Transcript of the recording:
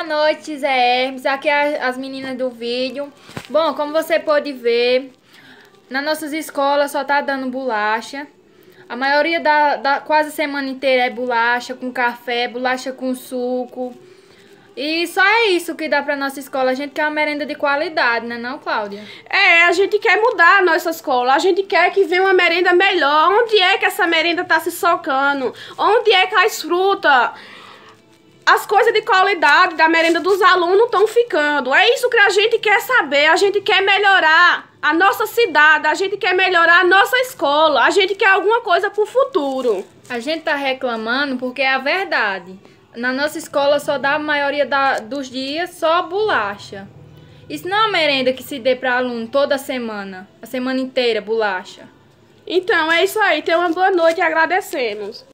Boa noite, Zé Hermes. Aqui é as meninas do vídeo. Bom, como você pode ver, nas nossas escolas só tá dando bolacha. A maioria da, da quase semana inteira é bolacha com café, bolacha com suco. E só é isso que dá pra nossa escola. A gente quer uma merenda de qualidade, né não, Cláudia? É, a gente quer mudar a nossa escola. A gente quer que venha uma merenda melhor. Onde é que essa merenda tá se socando? Onde é que as frutas as coisas de qualidade da merenda dos alunos estão ficando. É isso que a gente quer saber. A gente quer melhorar a nossa cidade, a gente quer melhorar a nossa escola, a gente quer alguma coisa pro futuro. A gente tá reclamando porque é a verdade. Na nossa escola só dá a maioria da, dos dias só bolacha. Isso não é uma merenda que se dê para aluno toda semana, a semana inteira, bolacha. Então é isso aí. Tenha uma boa noite e agradecemos.